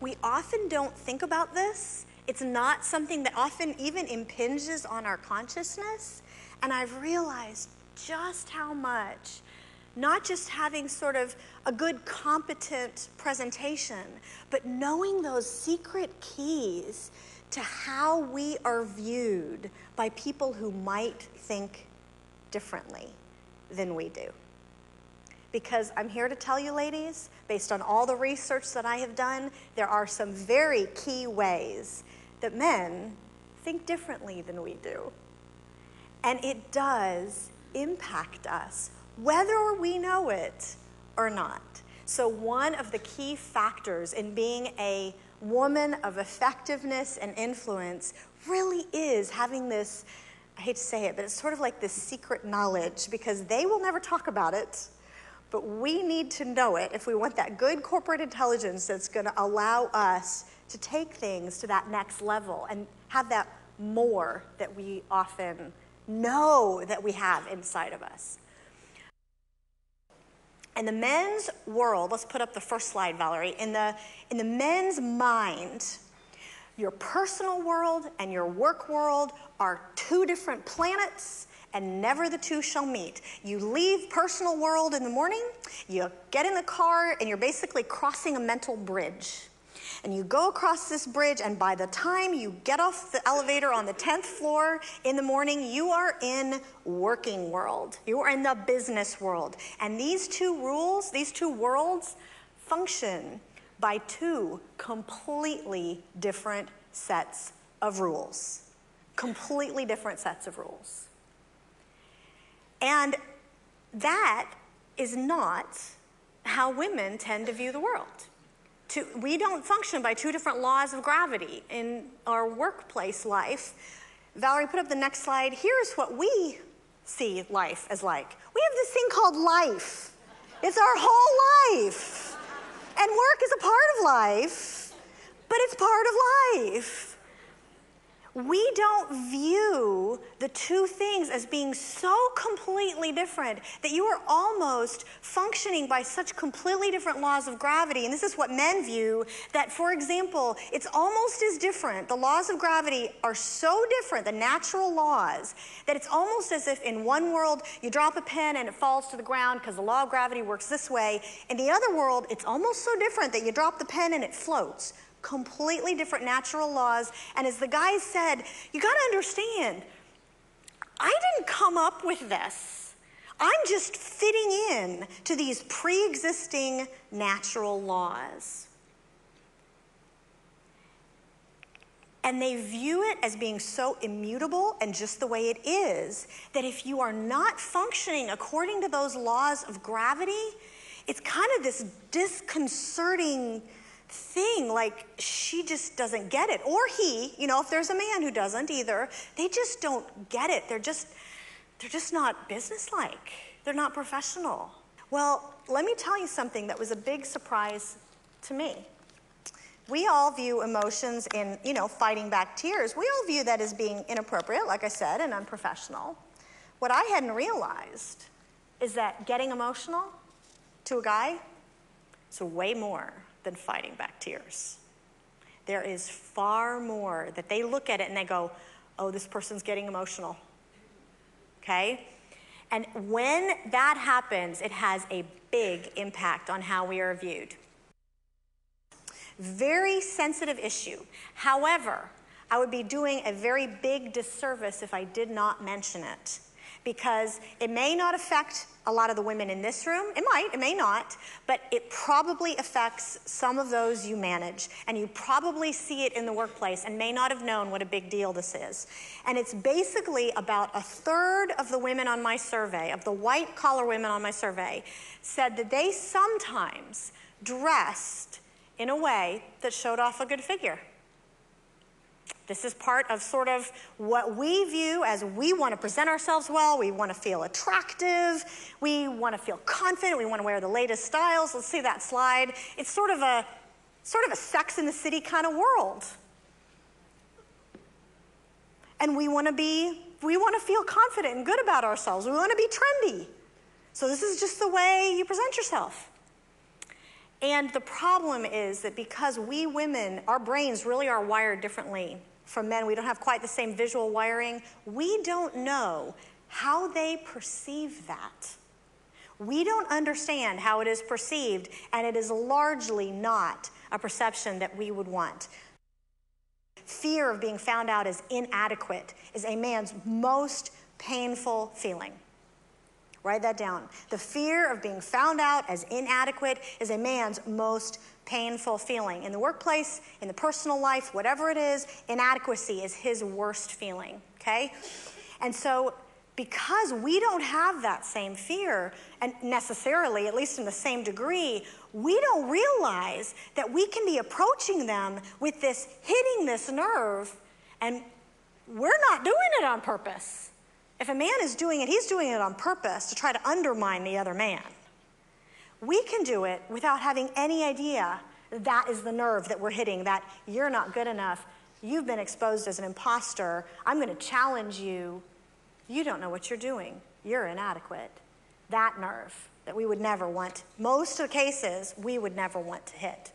we often don't think about this. It's not something that often even impinges on our consciousness. And I've realized just how much, not just having sort of a good, competent presentation, but knowing those secret keys to how we are viewed by people who might think differently than we do. Because I'm here to tell you, ladies, based on all the research that I have done, there are some very key ways that men think differently than we do. And it does impact us, whether we know it or not. So, one of the key factors in being a woman of effectiveness and influence really is having this I hate to say it, but it's sort of like this secret knowledge because they will never talk about it. But we need to know it if we want that good corporate intelligence that's going to allow us to take things to that next level and have that more that we often know that we have inside of us. In the men's world, let's put up the first slide, Valerie. In the, in the men's mind, your personal world and your work world are two different planets and never the two shall meet. You leave personal world in the morning, you get in the car, and you're basically crossing a mental bridge. And you go across this bridge, and by the time you get off the elevator on the 10th floor in the morning, you are in working world. You are in the business world. And these two rules, these two worlds, function by two completely different sets of rules. Completely different sets of rules. And that is not how women tend to view the world. To, we don't function by two different laws of gravity in our workplace life. Valerie, put up the next slide. Here's what we see life as like. We have this thing called life. It's our whole life. And work is a part of life, but it's part of life we don't view the two things as being so completely different that you are almost functioning by such completely different laws of gravity. And this is what men view that, for example, it's almost as different. The laws of gravity are so different, the natural laws, that it's almost as if in one world you drop a pen and it falls to the ground because the law of gravity works this way. In the other world, it's almost so different that you drop the pen and it floats completely different natural laws. And as the guy said, you got to understand, I didn't come up with this. I'm just fitting in to these pre existing natural laws. And they view it as being so immutable and just the way it is that if you are not functioning according to those laws of gravity, it's kind of this disconcerting thing like she just doesn't get it. Or he you know if there's a man who doesn't either they just don't get it. They're just they're just not businesslike. They're not professional. Well let me tell you something that was a big surprise to me. We all view emotions in you know fighting back tears. We all view that as being inappropriate like i said and unprofessional. What i hadn't realized is that getting emotional to a guy is way more than fighting back tears. There is far more that they look at it and they go, oh, this person's getting emotional. Okay? And when that happens, it has a big impact on how we are viewed. Very sensitive issue. However, I would be doing a very big disservice if I did not mention it because it may not affect a lot of the women in this room. It might, it may not, but it probably affects some of those you manage. And you probably see it in the workplace and may not have known what a big deal this is. And it's basically about a third of the women on my survey, of the white collar women on my survey, said that they sometimes dressed in a way that showed off a good figure. This is part of sort of what we view as we want to present ourselves well, we want to feel attractive, we want to feel confident, we want to wear the latest styles. Let's see that slide. It's sort of a sort of a sex in the city kind of world. And we want to be we want to feel confident and good about ourselves. We want to be trendy. So this is just the way you present yourself. And the problem is that because we women, our brains really are wired differently from men, we don't have quite the same visual wiring, we don't know how they perceive that. We don't understand how it is perceived, and it is largely not a perception that we would want. Fear of being found out as inadequate is a man's most painful feeling. Write that down. The fear of being found out as inadequate is a man's most painful feeling. In the workplace, in the personal life, whatever it is, inadequacy is his worst feeling, okay? And so, because we don't have that same fear, and necessarily, at least in the same degree, we don't realize that we can be approaching them with this hitting this nerve, and we're not doing it on purpose. If a man is doing it, he's doing it on purpose to try to undermine the other man. We can do it without having any idea that is the nerve that we're hitting, that you're not good enough. You've been exposed as an imposter. I'm going to challenge you. You don't know what you're doing. You're inadequate. That nerve that we would never want, most of the cases, we would never want to hit.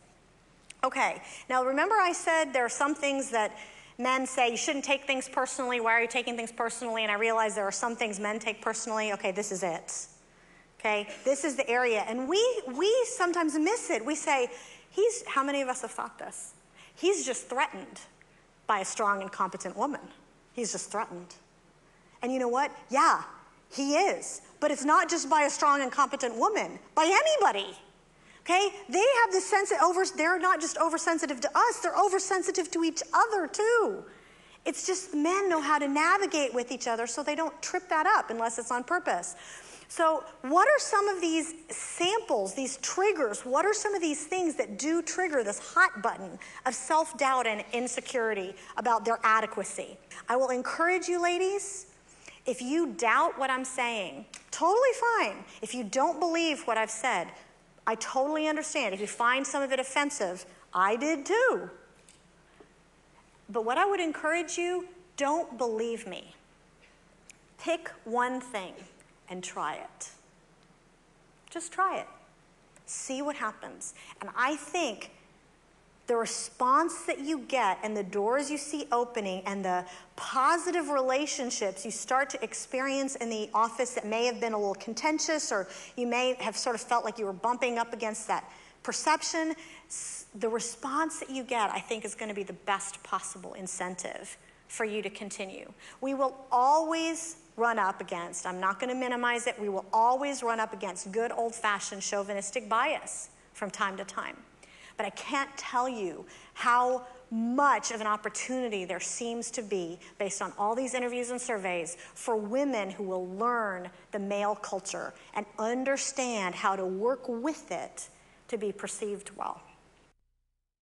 Okay, now remember I said there are some things that men say you shouldn't take things personally. Why are you taking things personally? And I realize there are some things men take personally. Okay, this is it. Okay, this is the area. And we, we sometimes miss it. We say, he's, how many of us have thought this? He's just threatened by a strong and competent woman. He's just threatened. And you know what? Yeah, he is. But it's not just by a strong and competent woman, by anybody. Okay? They have this sense that over, they're not just oversensitive to us, they're oversensitive to each other too. It's just men know how to navigate with each other so they don't trip that up unless it's on purpose. So, what are some of these samples, these triggers? What are some of these things that do trigger this hot button of self doubt and insecurity about their adequacy? I will encourage you, ladies, if you doubt what I'm saying, totally fine. If you don't believe what I've said, I totally understand. If you find some of it offensive, I did too. But what I would encourage you don't believe me. Pick one thing and try it. Just try it. See what happens. And I think the response that you get and the doors you see opening and the positive relationships you start to experience in the office that may have been a little contentious or you may have sort of felt like you were bumping up against that perception, the response that you get, I think, is going to be the best possible incentive for you to continue. We will always run up against, I'm not going to minimize it, we will always run up against good old fashioned chauvinistic bias from time to time. But I can't tell you how much of an opportunity there seems to be, based on all these interviews and surveys, for women who will learn the male culture and understand how to work with it to be perceived well.